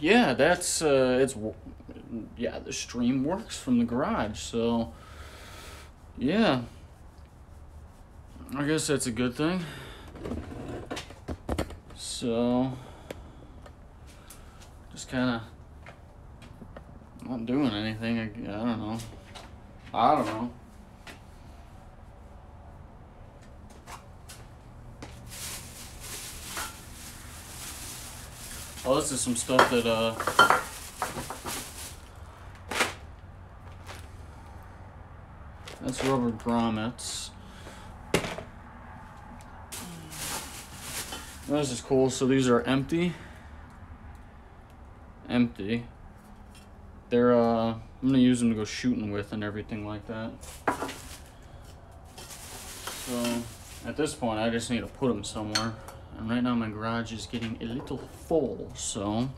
yeah, that's uh, it's yeah the stream works from the garage, so yeah, I guess that's a good thing. So just kind of not doing anything. I, I don't know. I don't know. Well, this is some stuff that, uh, that's rubber grommets. This is cool. So these are empty. Empty. They're, uh, I'm gonna use them to go shooting with and everything like that. So, at this point, I just need to put them somewhere. And right now my garage is getting a little full, so.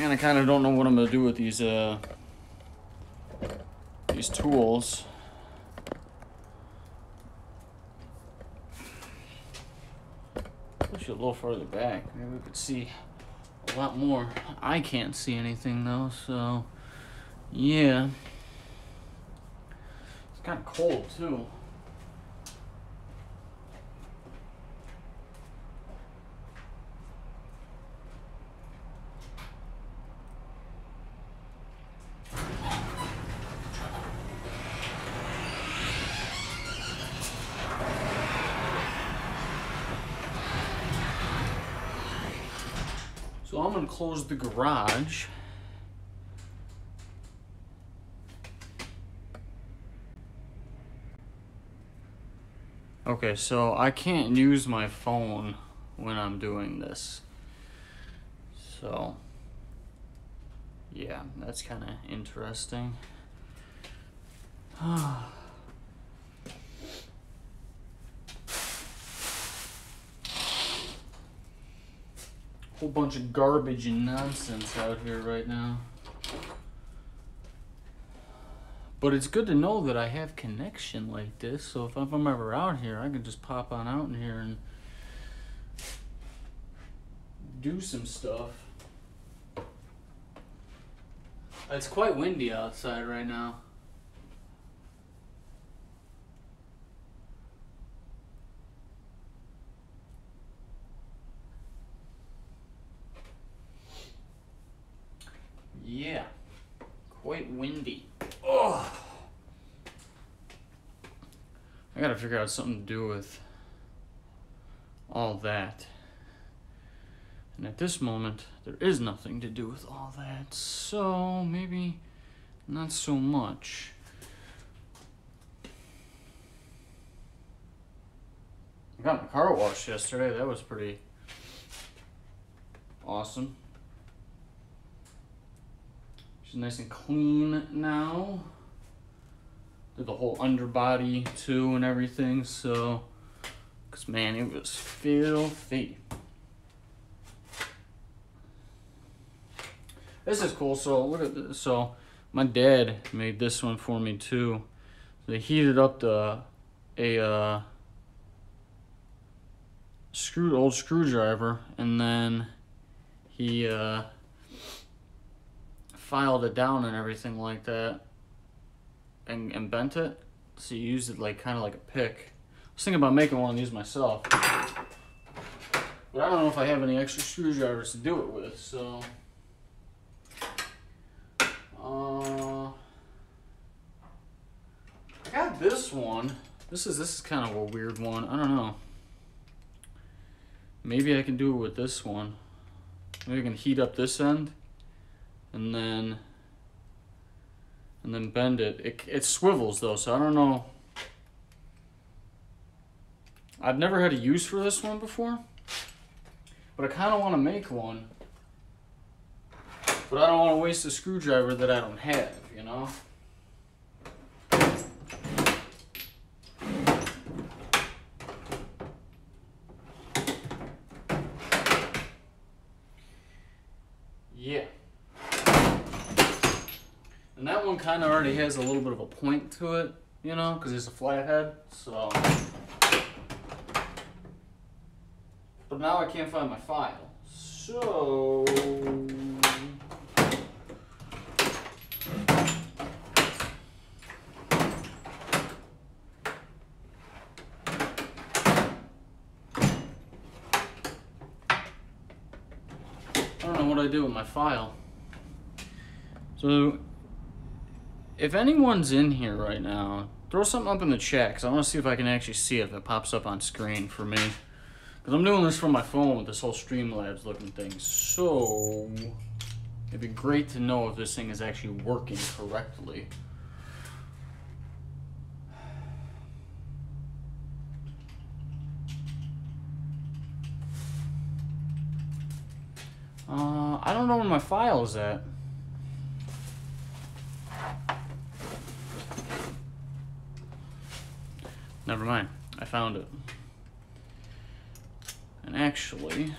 And I kind of don't know what I'm gonna do with these uh, these tools. Push it a little further back. Maybe we could see a lot more. I can't see anything though, so yeah. It's kind of cold too. So I'm gonna close the garage. Okay, so I can't use my phone when I'm doing this. So, yeah, that's kind of interesting. Ah. Whole bunch of garbage and nonsense out here right now. But it's good to know that I have connection like this, so if I'm ever out here, I can just pop on out in here and do some stuff. It's quite windy outside right now. Yeah, quite windy. Oh, I gotta figure out something to do with all that. And at this moment, there is nothing to do with all that, so maybe not so much. I got my car washed yesterday. That was pretty awesome. She's nice and clean now. Did the whole underbody too and everything, so cause man, it was filthy. This is cool. So look at this. So my dad made this one for me too. They heated up the a uh, screw old screwdriver and then he uh, filed it down and everything like that and, and bent it. So you use it like kind of like a pick. I was thinking about making one of these myself. But I don't know if I have any extra screwdrivers to do it with, so uh, I got this one. This is this is kind of a weird one. I don't know. Maybe I can do it with this one. Maybe I can heat up this end, and then and then bend it. It it swivels though, so I don't know. I've never had a use for this one before, but I kind of want to make one. But I don't want to waste a screwdriver that I don't have, you know? Yeah. And that one kind of already has a little bit of a point to it, you know, because it's a flathead. So, but now I can't find my file. So. I don't know what I do with my file. So, if anyone's in here right now, throw something up in the chat because I want to see if I can actually see it if it pops up on screen for me. Because I'm doing this from my phone with this whole Streamlabs looking thing. So, it'd be great to know if this thing is actually working correctly. Uh, I don't know where my file is at. Never mind. I found it. And actually,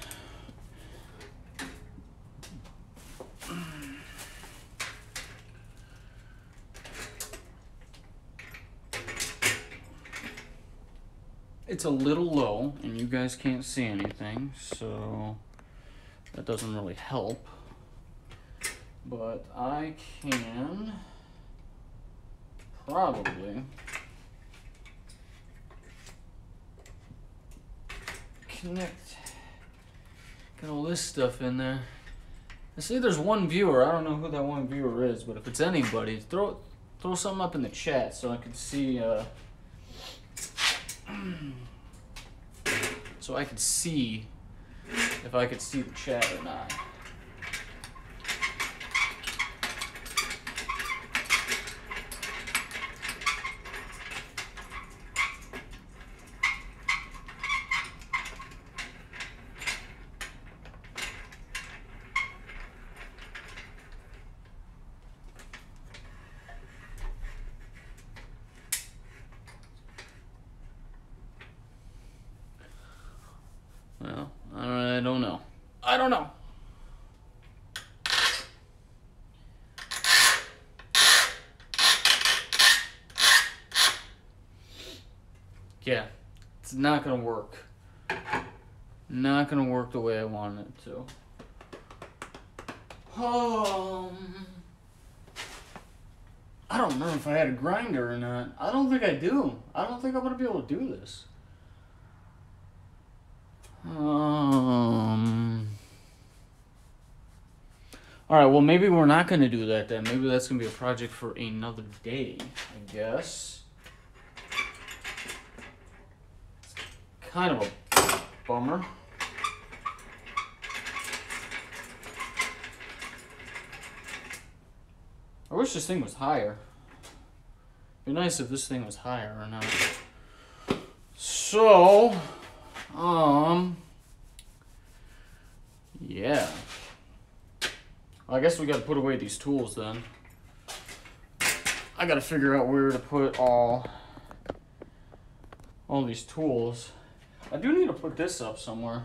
it's a little low and you guys can't see anything, so that doesn't really help. But I can probably connect get all this stuff in there. I see there's one viewer. I don't know who that one viewer is, but if it's anybody, throw throw something up in the chat so I can see uh, so I could see if I could see the chat or not. Well, I don't know. I don't know. Yeah, it's not gonna work. Not gonna work the way I wanted it to. Um, I don't remember if I had a grinder or not. I don't think I do. I don't think I'm gonna be able to do this. Um. All right. Well, maybe we're not to do that then. Maybe that's to be a project for another day. I guess. Kind of a bummer. I wish this thing was higher. Be nice if this thing was higher or not. So. Um. Yeah. I guess we gotta put away these tools then. I gotta figure out where to put all all these tools. I do need to put this up somewhere.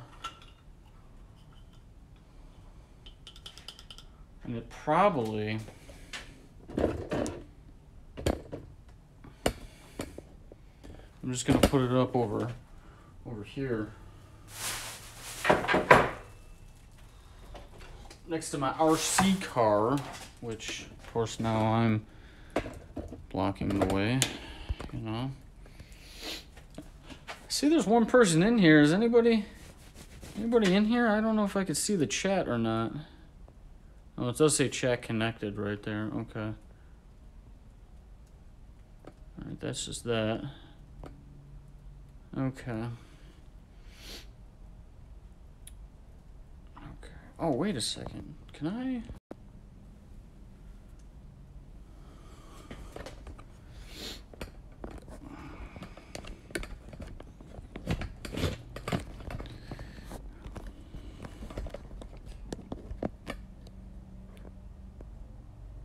And it probably I'm just gonna put it up over over here next to my RC car, which of course now I'm blocking the way, you know. See there's one person in here. Is anybody anybody in here? I don't know if I could see the chat or not. Oh, it does say chat connected right there. Okay. Alright, that's just that. Okay. Okay. Oh, wait a second. Can I?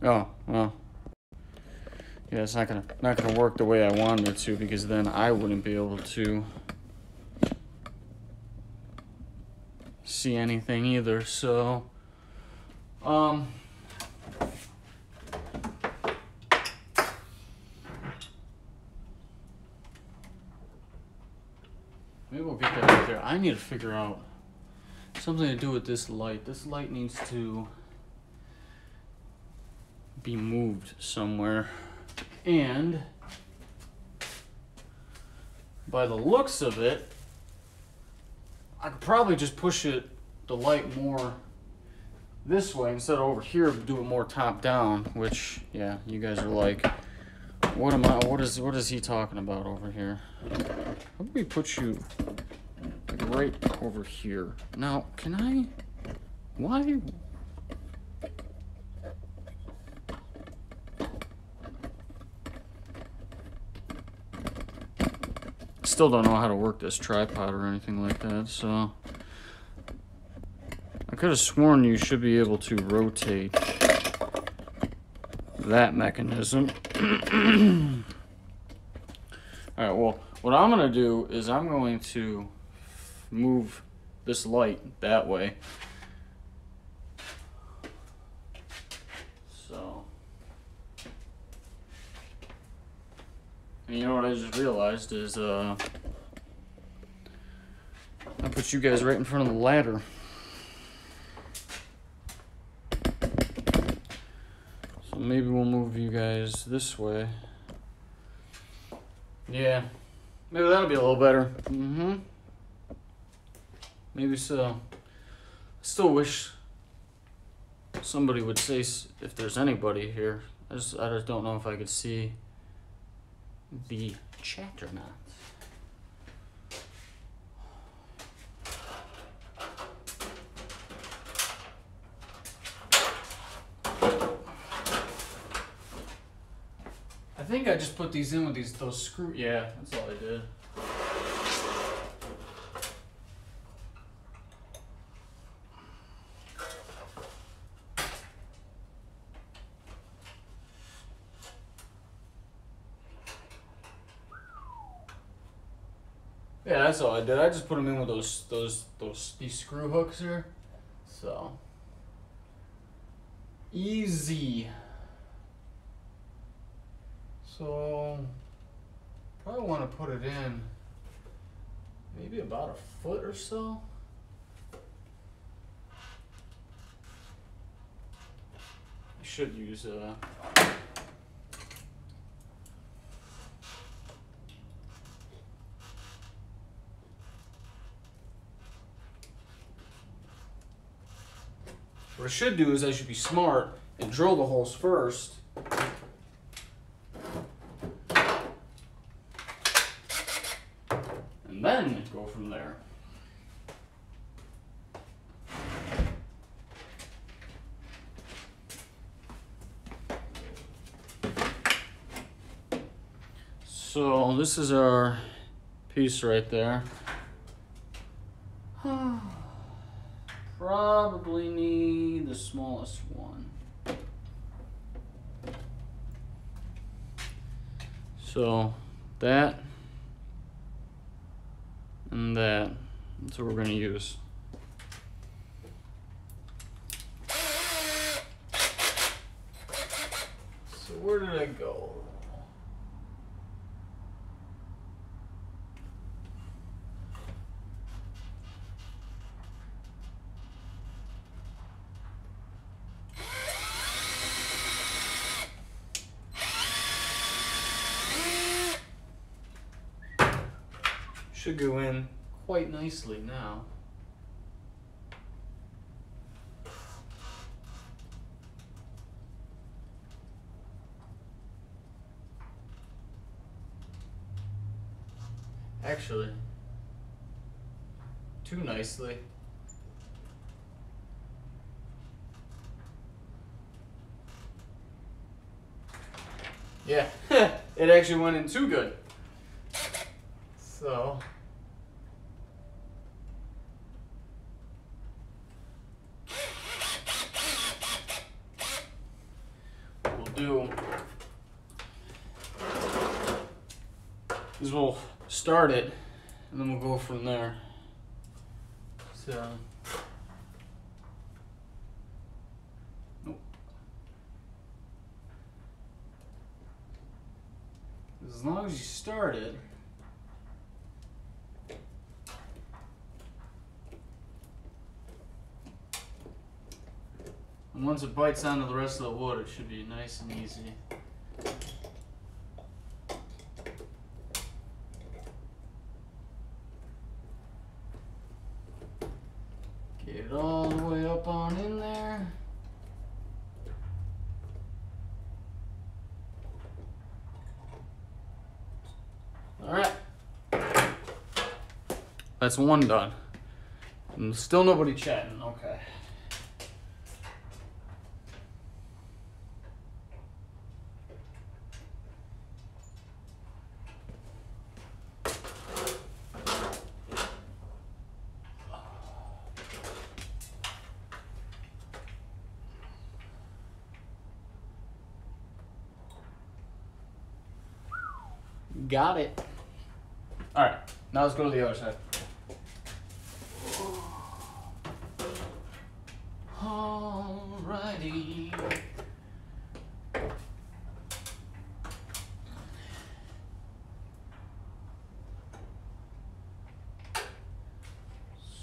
Oh, well. Yeah, it's not gonna not gonna work the way I wanted it to because then I wouldn't be able to see anything either. So, um. Maybe we'll get that right there. I need to figure out something to do with this light. This light needs to be moved somewhere. And by the looks of it, I could probably just push it, the light more this way instead of over here, do it more top down, which, yeah, you guys are like, what am I, what is, what is he talking about over here? How about we put you like right over here? Now, can I, why, still don't know how to work this tripod or anything like that, so I could have sworn you should be able to rotate that mechanism. All right, well, what I'm gonna do is I'm going to move this light that way. So, and you know what I just realized is uh, I put you guys right in front of the ladder. So maybe we'll move you guys this way. Yeah, maybe that'll be a little better. Mm-hmm. Maybe so. I still wish somebody would say if there's anybody here. I just I just don't know if I could see the chat or. I think I just put these in with these those screw. Yeah, that's all I did. Yeah, that's all I did. I just put them in with those those those these screw hooks here. So easy. So probably want to put it in maybe about a foot or so. I should use uh What I should do is I should be smart and drill the holes first. And then go from there. So this is our piece right there. Probably need the smallest one. So that and that. That's what we're gonna use. So where did I go? Should go in quite nicely now. Actually, too nicely. Yeah, it actually went in too good. So. start it, and then we'll go from there. So. Nope. As long as you start it, and once it bites onto the rest of the wood, it should be nice and easy. That's one done. And still nobody chatting, okay. Got it. All right, now let's go to the other side. Alrighty.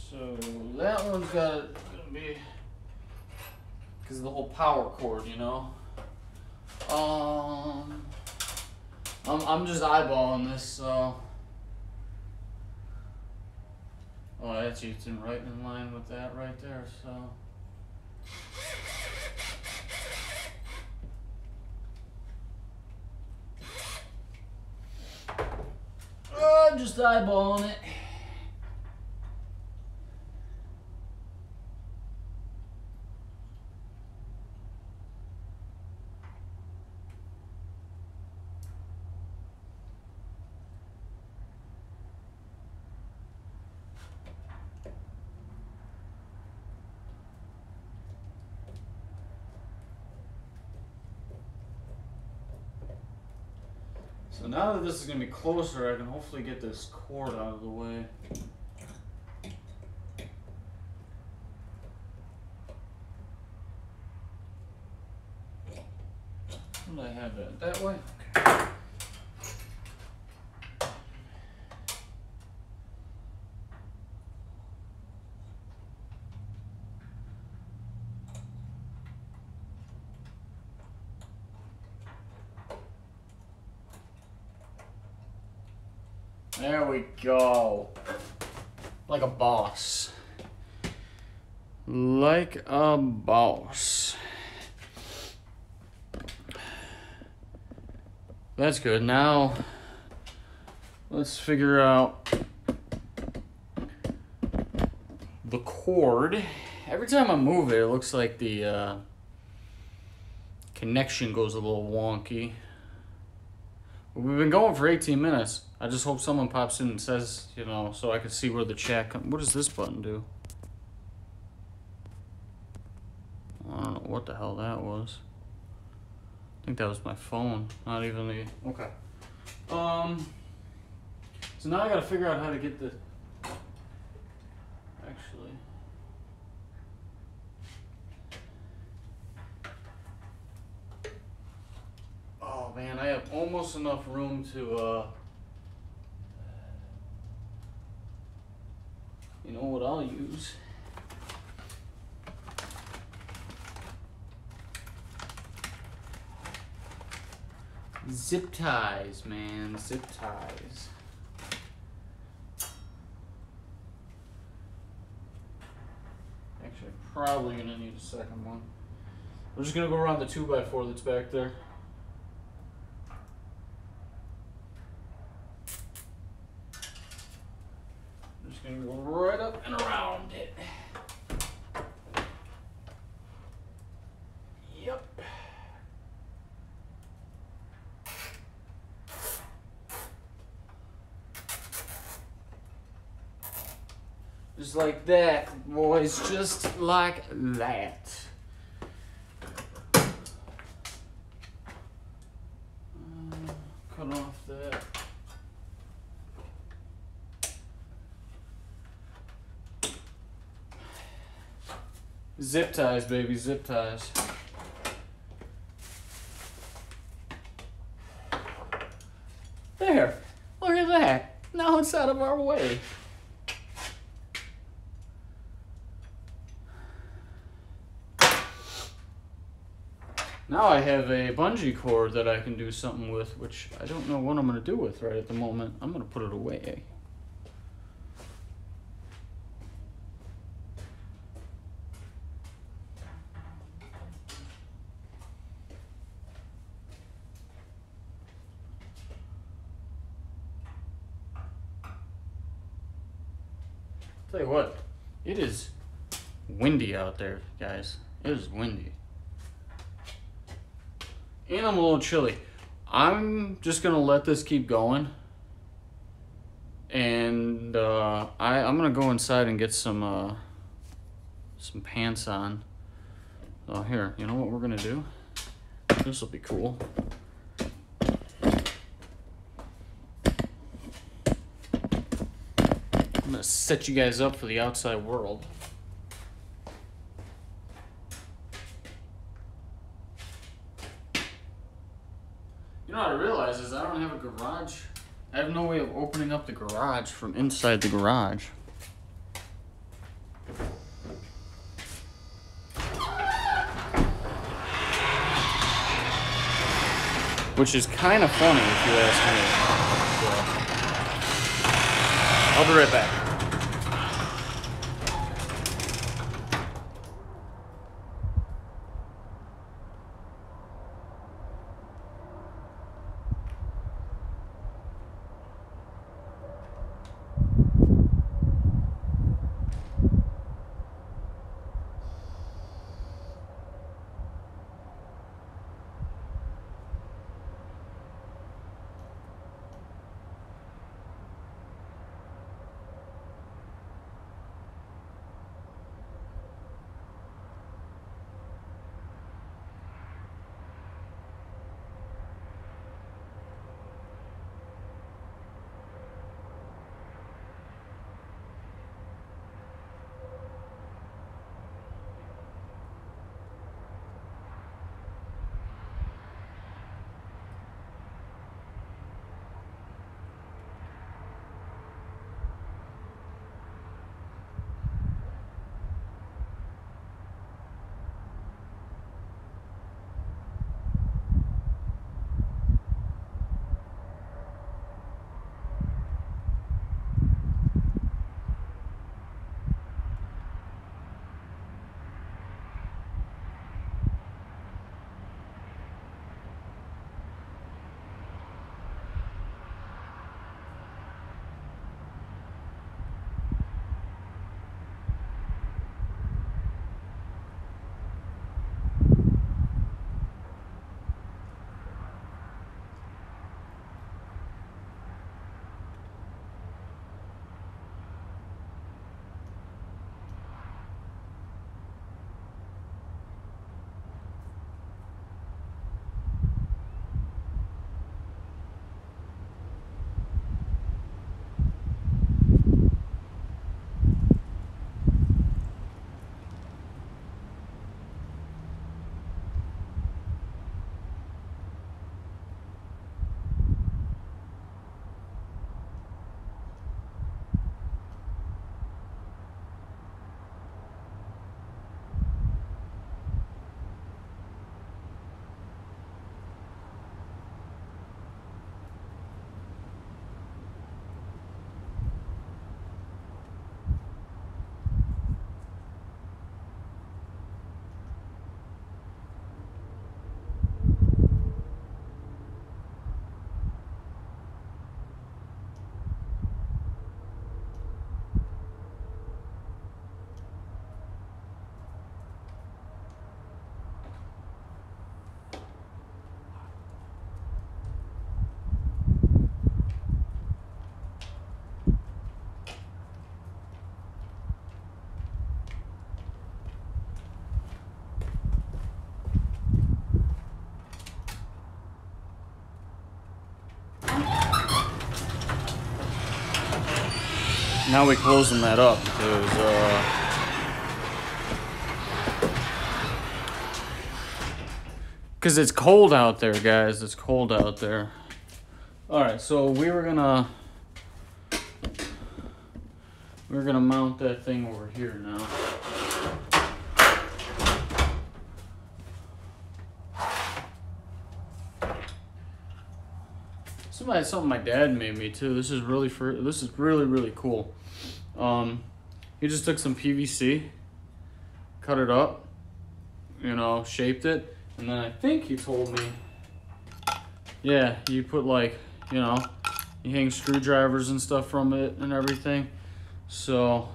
So that one's got to be because of the whole power cord, you know. Um, I'm I'm just eyeballing this, so. Oh, that's it's in right in line with that right there, so. Oh, I'm just eyeballing it. So now that this is going to be closer, I can hopefully get this cord out of the way. I have it that way? Okay. There we go. Like a boss. Like a boss. That's good. Now, let's figure out the cord. Every time I move it, it looks like the uh, connection goes a little wonky. We've been going for 18 minutes. I just hope someone pops in and says, you know, so I can see where the chat comes. What does this button do? I don't know what the hell that was. I think that was my phone, not even the. Okay. Um. So now I gotta figure out how to get the. Actually. Oh man, I have almost enough room to, uh. You know what I'll use? Zip ties, man. Zip ties. Actually, probably gonna need a second one. We're just gonna go around the 2x4 that's back there. I'm just gonna go right up and around it. Yep. Just like that, boys. Just like that. Uh, cut off that. Zip ties, baby, zip ties. There. Look at that. Now it's out of our way. Now I have a bungee cord that I can do something with, which I don't know what I'm going to do with right at the moment. I'm going to put it away. Tell you what, it is windy out there, guys. It is windy. And I'm a little chilly. I'm just gonna let this keep going. And uh, I, I'm gonna go inside and get some uh, some pants on. Oh, here, you know what we're gonna do? This will be cool. I'm gonna set you guys up for the outside world. You know what I realize is I don't have a garage. I have no way of opening up the garage from inside the garage. Which is kind of funny if you ask me. I'll be right back. how we closing that up because because uh, it's cold out there, guys. It's cold out there. All right, so we were gonna we we're gonna mount that thing over here now. Somebody, something my dad made me too. This is really for this is really really cool. Um, he just took some PVC, cut it up, you know, shaped it, and then I think he told me, yeah, you put like, you know, you hang screwdrivers and stuff from it and everything. So,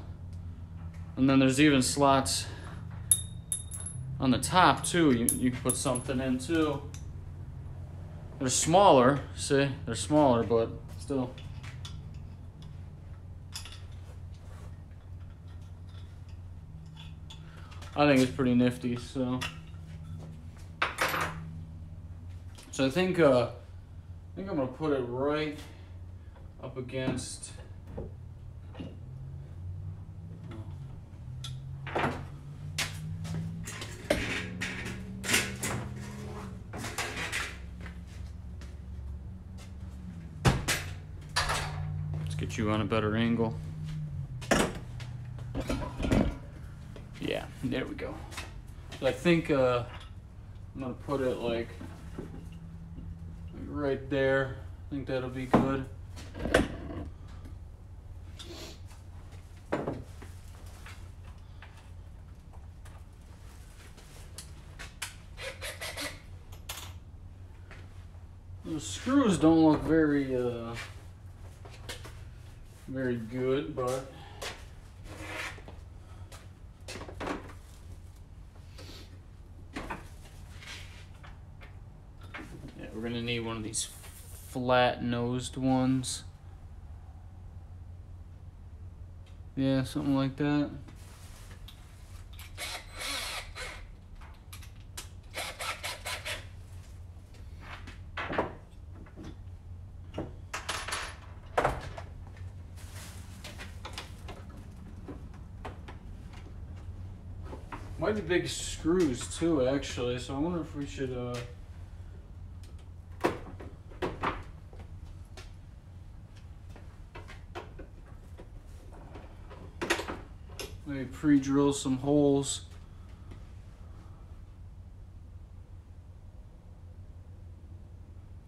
and then there's even slots on the top too. You you can put something in too. They're smaller, see? They're smaller, but still. I think it's pretty nifty, so. So I think, uh, I think I'm gonna put it right up against. Let's get you on a better angle. Yeah, there we go. I think uh, I'm gonna put it like right there. I think that'll be good. The screws don't look very uh, very good, but yeah, we're gonna need one of these flat nosed ones. Yeah, something like that. Might be big screws too, actually. So I wonder if we should. Uh, maybe pre-drill some holes.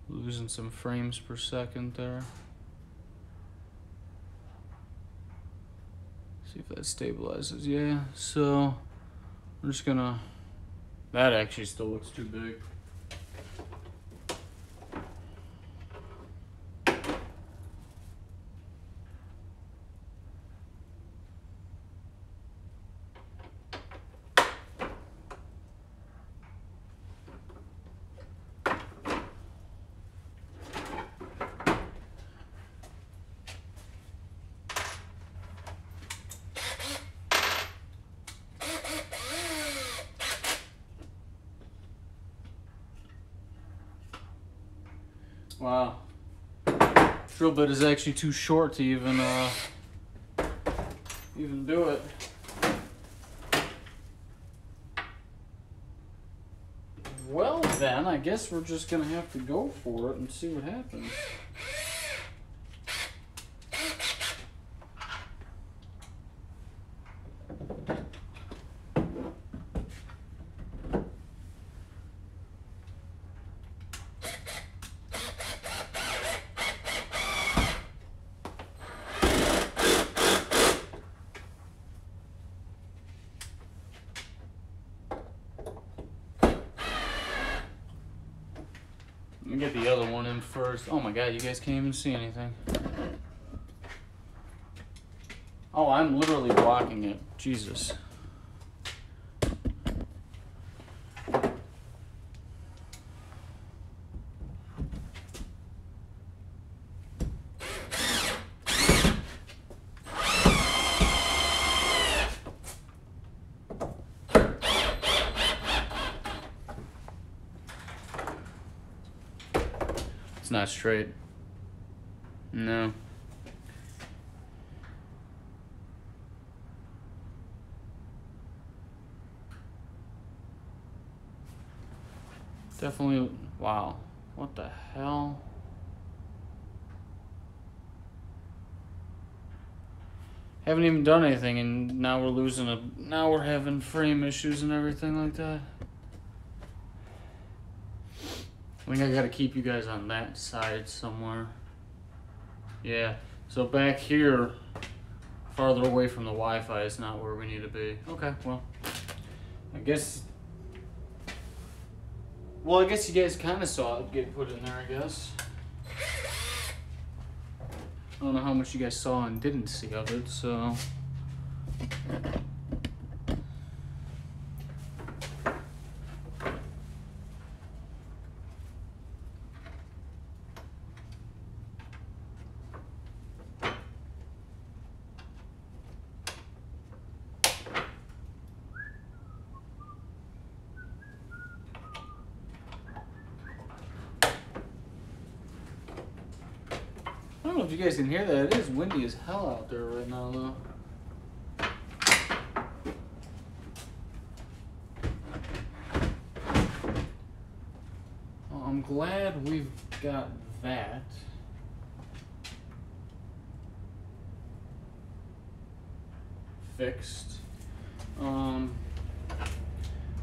Losing some frames per second there. See if that stabilizes. Yeah, so I'm just gonna. That actually still looks too big. Wow. Drill bit is actually too short to even uh, even do it. Well then, I guess we're just gonna have to go for it and see what happens. Let me get the other one Oh my god, you guys can't even see anything. Oh, I'm literally blocking it. Jesus. Straight. No. Definitely. Wow. What the hell? Haven't even done anything, and now we're losing a. Now we're having frame issues and everything like that. I think I gotta keep you guys on that side somewhere. Yeah, so back here, farther away from the Wi-Fi is not where we need to be. Okay, well, I guess. Well, I guess you guys kind of saw it get put in there. I guess. I don't know how much you guys saw and didn't see of it, so. Don't know if you guys can hear that. It is windy as hell out there right now, though. Well, I'm glad we've got that. Fixed. Um,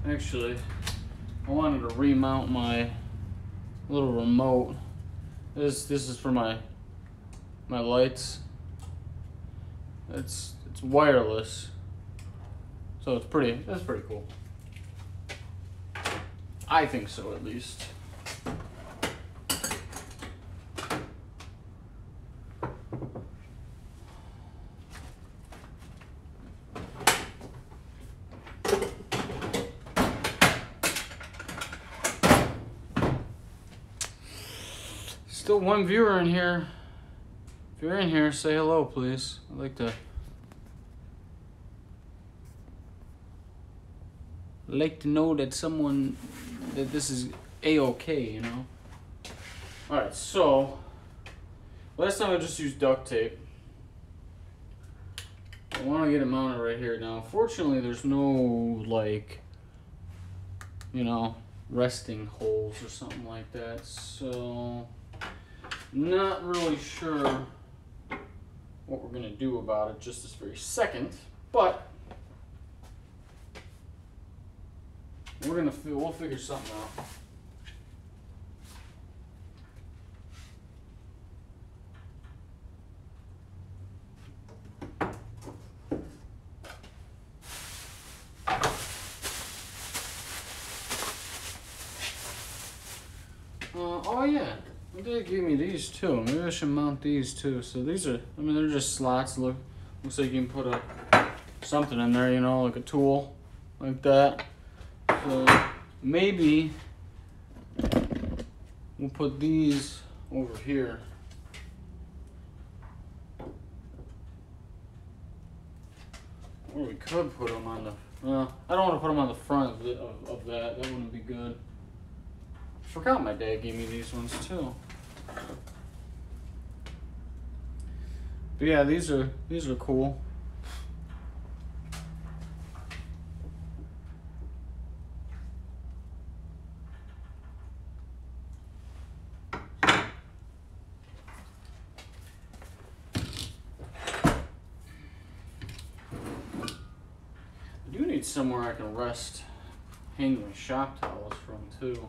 actually, I wanted to remount my little remote. This this is for my my lights. It's it's wireless, so it's pretty. That's pretty cool. I think so, at least. Still one viewer in here. If you're in here, say hello, please. I'd like to. like to know that someone that this is a okay, you know. All right, so last time I just used duct tape. I want to get it mounted right here now. Fortunately, there's no like, you know, resting holes or something like that. So, not really sure what we're gonna do about it just this very second, but we're gonna fi- we'll figure something out. Uh, oh yeah, they gave me these too. Maybe I should mount these too. So these are, I mean, they're just slots. Look, looks like you can put a something in there, you know, like a tool, like that. So maybe we'll put these over here. Or we could put them on the. Well, I don't want to put them on the front of, the, of, of that. That wouldn't be good. Forgot my dad gave me these ones too. But yeah, these are these are cool. I do need somewhere I can rest, hang my shop towels from too.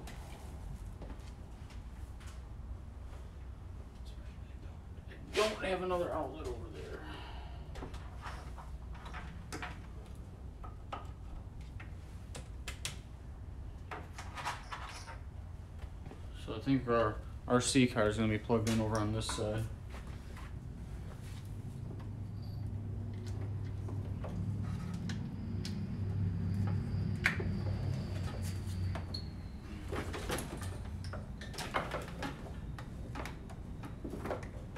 I don't have another outlet over there. So I think our RC car is going to be plugged in over on this side.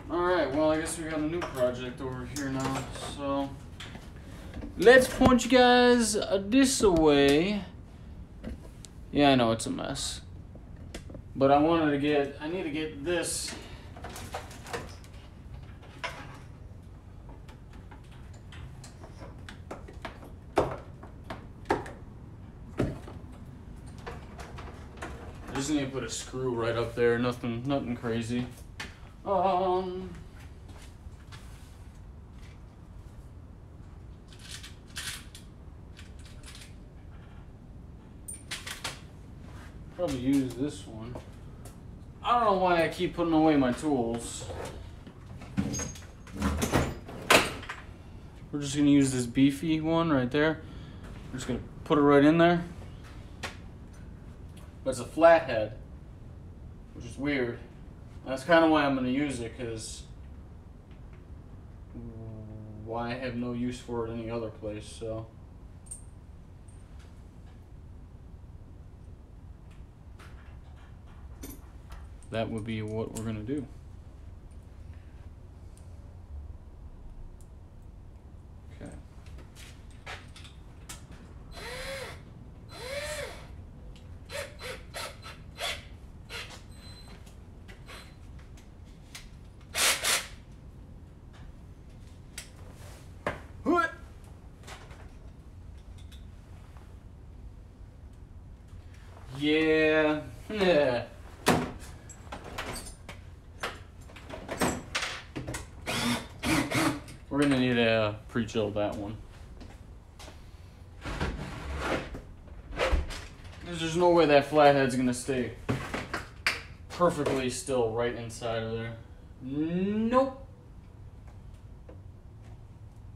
Alright, well, I guess we got a new project over here now, so. Let's point you guys uh, this away. Yeah, I know it's a mess. But I wanted to get, I need to get this. Just need to put a screw right up there, nothing, nothing crazy. Um. Probably use this one. I don't know why I keep putting away my tools. We're just gonna use this beefy one right there. We're just gonna put it right in there. But it's a flathead, which is weird. That's kind of why I'm gonna use it, cause why I have no use for it any other place. So. That would be what we're gonna do. Okay. Yeah. Yeah. We're gonna need to uh, pre-drill that one. Cause there's no way that flathead's gonna stay perfectly still right inside of there. Nope.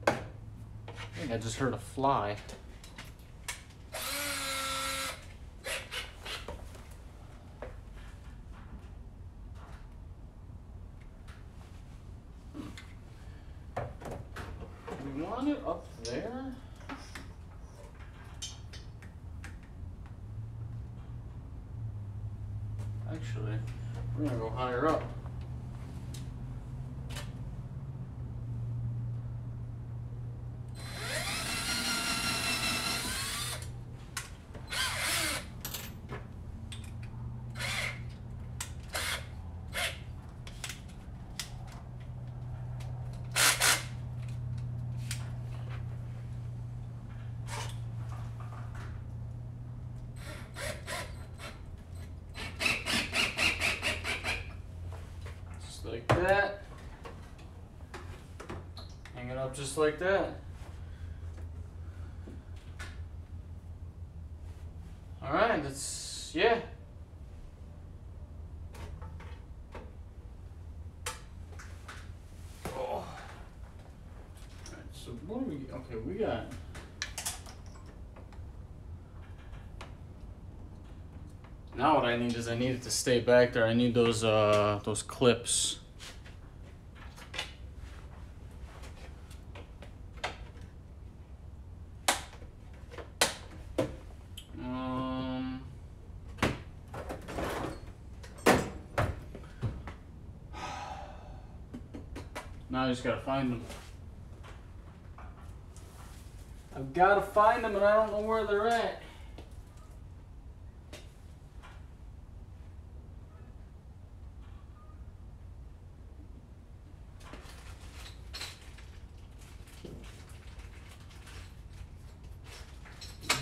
I think I just heard a fly. We want it up there? Actually, we're gonna go higher up. Just like that. Hang it up like that. Alright, that's, yeah. Oh. Alright, so what do we, okay, we got. Now what I need is I need it to stay back there. I need those uh those clips. I just gotta find them. I've gotta find them and I don't know where they're at.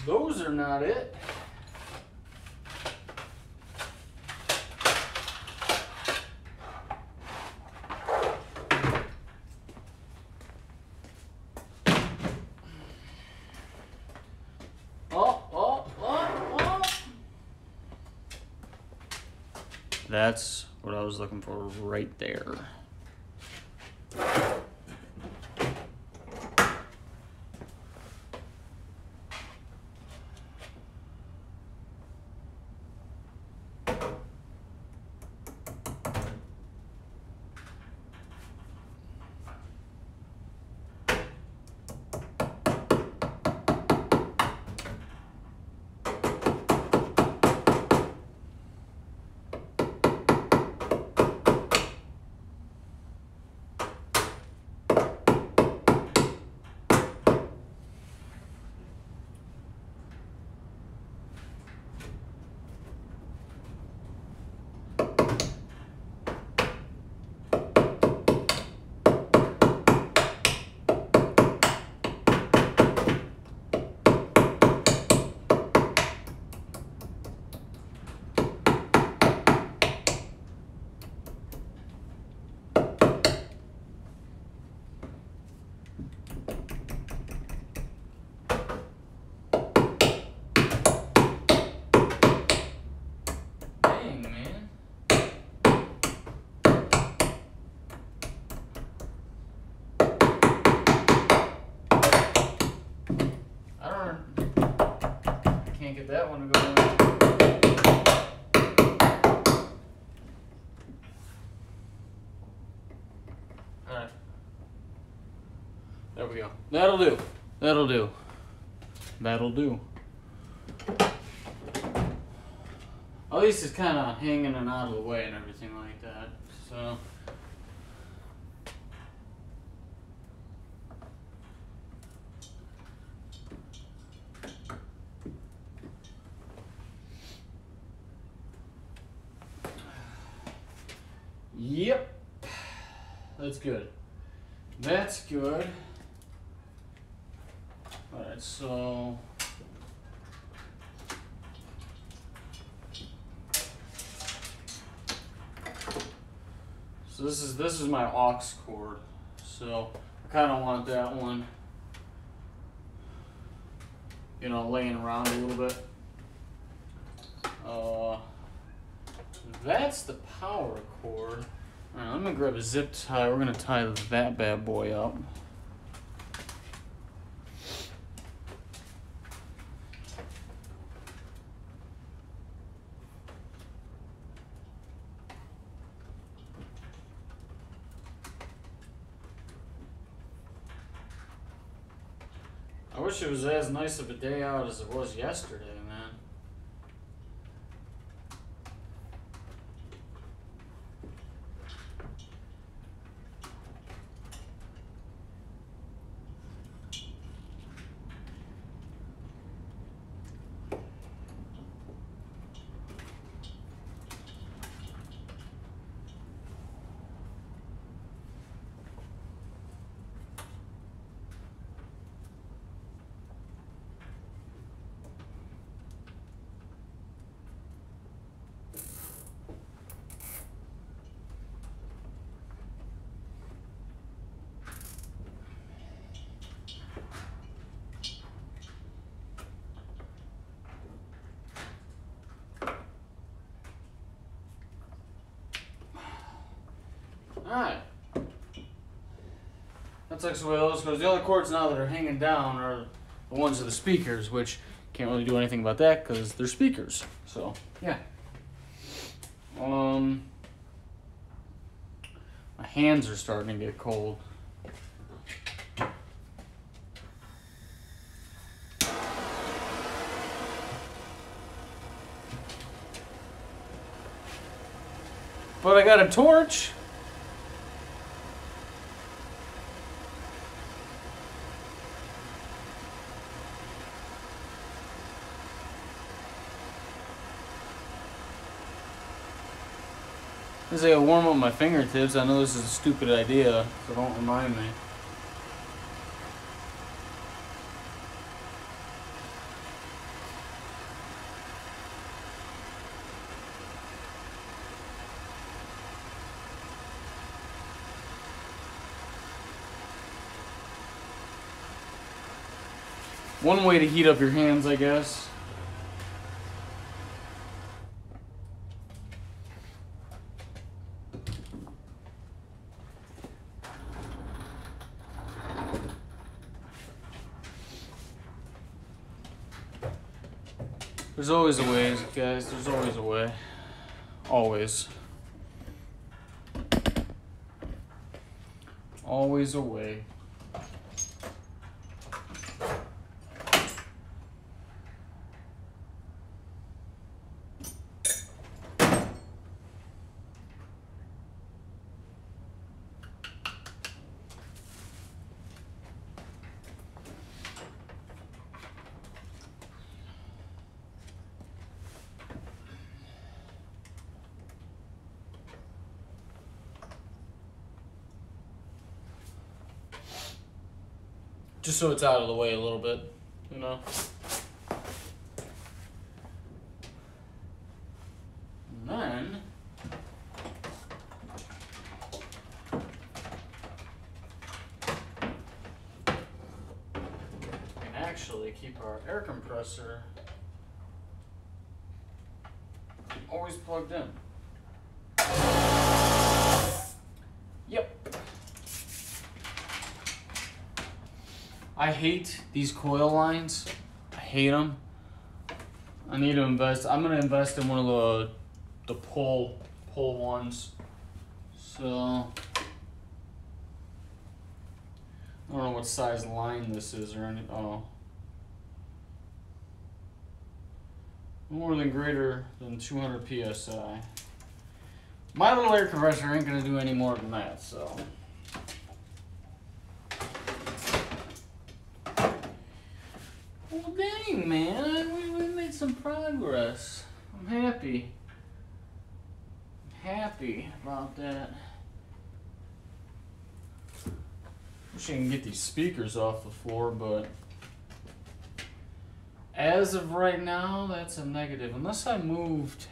Those are not it. Oh, oh, oh, oh. That's what I was looking for right there. That'll do. That'll do. That'll do. At least it's kind of hanging and out of the way and everything like that. So. Yep. That's good. That's good. Alright, so. So this is my aux cord. So I kind of want that one, you know, laying around a little bit. Uh, that's the power cord. All right, I'm gonna grab a zip tie. We're gonna tie that bad boy up. Was as nice of a day out as it was yesterday, man. Alright. Like the those goes. The only cords now that are hanging down are the ones of the speakers, which can't really do anything about that because they're speakers. So yeah. Um, my hands are starting to get cold. But I got a torch. As I warm up my fingertips, I know this is a stupid idea, so don't remind me. One way to heat up your hands, I guess. There's always a way, guys. There's always a way. Always. Always a way. Just so it's out of the way a little bit, you know? And then. we can actually keep our air compressor always plugged in. Yep. I hate these coil lines. I hate them. I need to invest. I'm gonna invest in one of the the pull pull ones. So I don't know what size line this is or any. Oh. More than greater than 200 psi. My little air compressor ain't gonna do any more than that, so. Well, man, we, we made some progress. I'm happy. I'm happy about that. Wish I can get these speakers off the floor, but as of right now, that's a negative. Unless I moved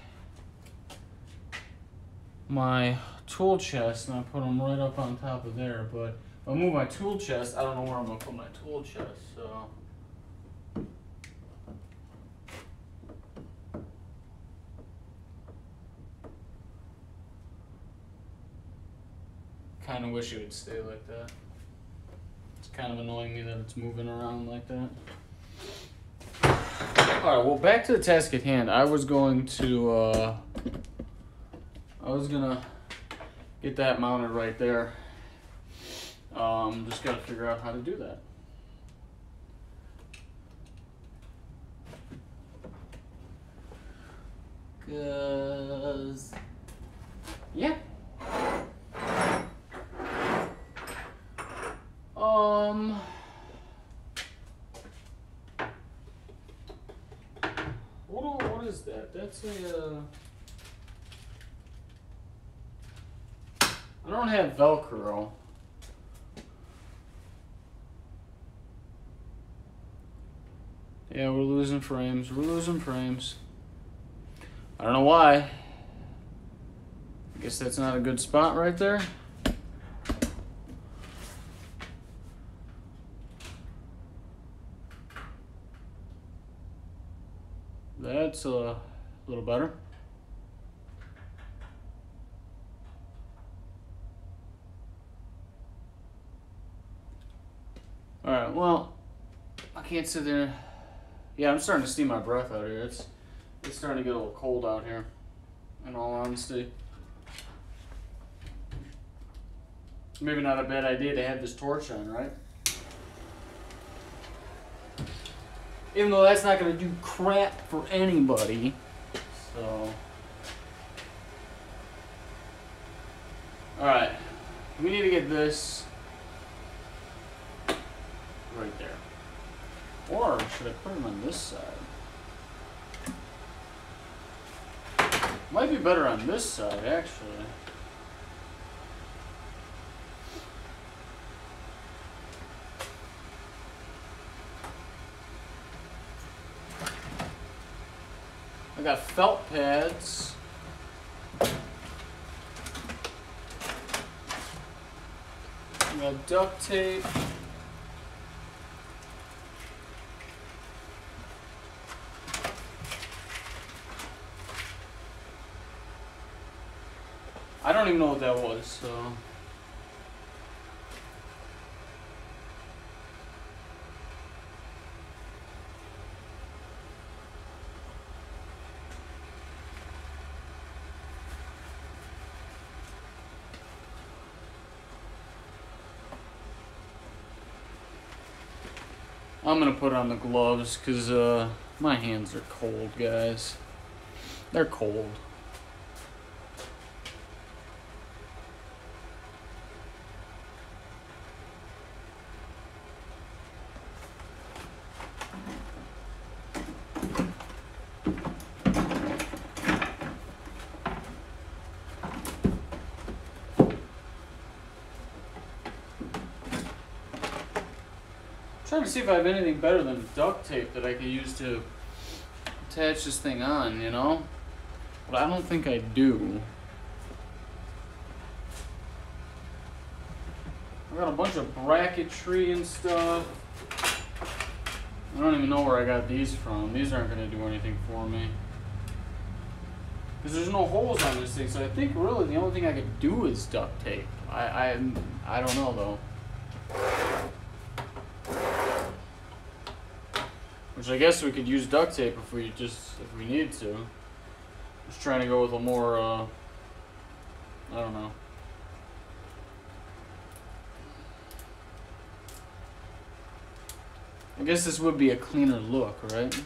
my tool chest and I put them right up on top of there, but if I move my tool chest, I don't know where I'm gonna put my tool chest, so. Kinda wish it would stay like that. It's kind of annoying me that it's moving around like that. Alright, well back to the task at hand. I was going to uh I was gonna get that mounted right there. Um just gotta figure out how to do that. Cause yeah. Um what what is that? That's a uh I don't have Velcro. Yeah, we're losing frames. We're losing frames. I don't know why. I guess that's not a good spot right there. That's uh, a little better. All right. Well, I can't sit there. Yeah, I'm starting to steam my breath out here. It's it's starting to get a little cold out here. In all honesty, maybe not a bad idea to have this torch on, right? Even though that's not going to do crap for anybody. So. Alright. We need to get this right there. Or should I put them on this side? Might be better on this side, actually. I got felt pads. I got duct tape. I don't even know what that was, so. I'm gonna put on the gloves because uh, my hands are cold, guys. They're cold. To see if I have anything better than duct tape that I could use to attach this thing on, you know? But I don't think I do. I got a bunch of bracketry and stuff. I don't even know where I got these from. These aren't going to do anything for me. Because there's no holes on this thing, so I think really the only thing I could do is duct tape. I, I, I don't know though. Which I guess we could use duct tape if we just if we need to. Just trying to go with a more uh, I don't know. I guess this would be a cleaner look, right?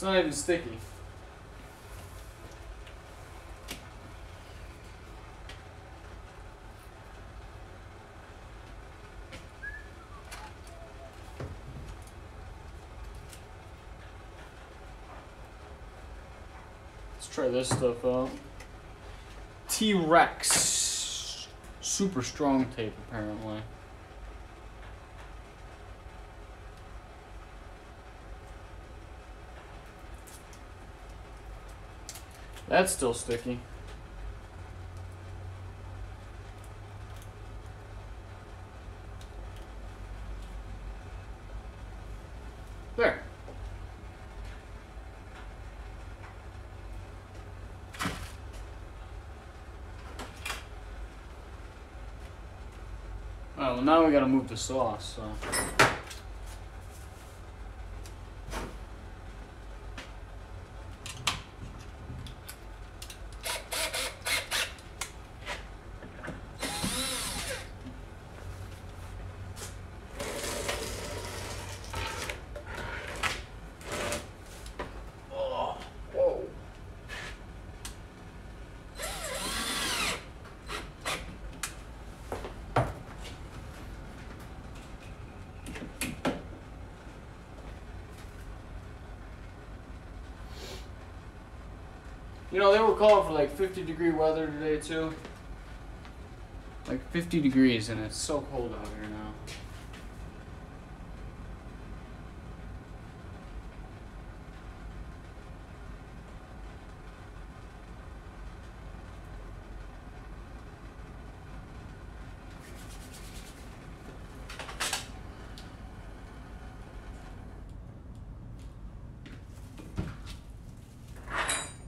It's not even sticky. Let's try this stuff out. T-Rex. Super strong tape, apparently. That's still sticky. There. Well now we gotta move the sauce, so. Oh, whoa. You know, they were calling for like 50 degree weather today, too. Like 50 degrees, and it's so cold out here now.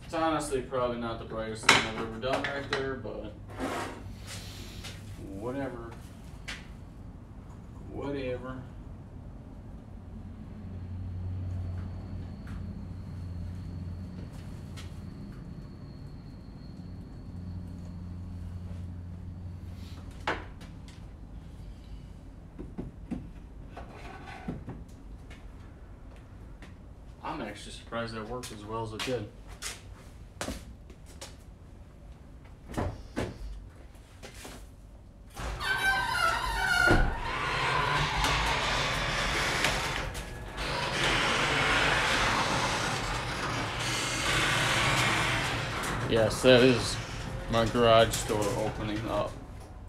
It's honestly probably not the brightest thing I've ever done right there, but whatever. Whatever. I'm actually surprised that worked as well as it did. Yes, that is my garage door opening up.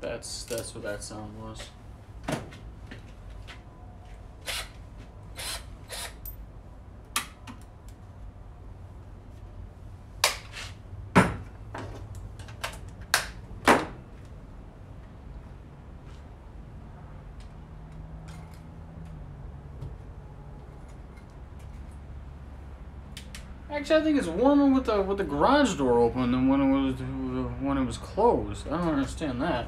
That's that's what that sound was. Actually, I think it's warmer with the with the garage door open than when it was when it was closed. I don't understand that.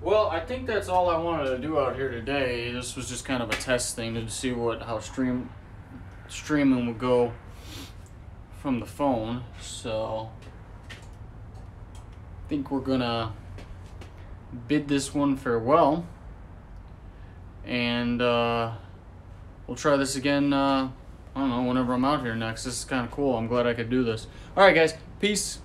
Well, I think that's all I wanted to do out here today. This was just kind of a test thing to see what how stream streaming would go from the phone. So think we're gonna bid this one farewell, and uh, we'll try this again. Uh, I don't know whenever I'm out here next. This is kind of cool. I'm glad I could do this. All right, guys. Peace.